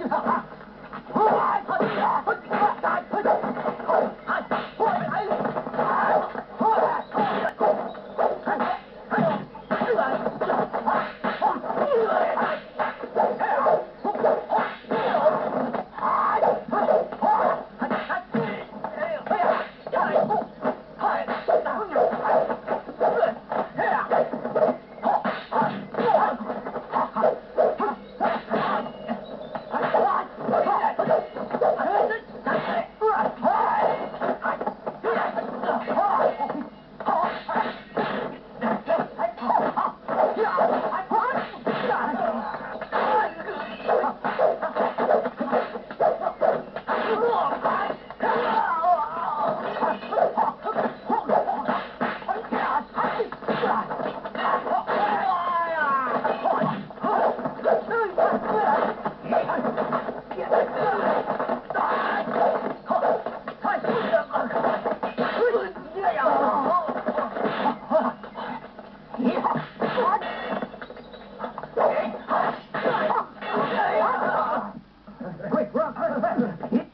Oh, my God. 快，快，快。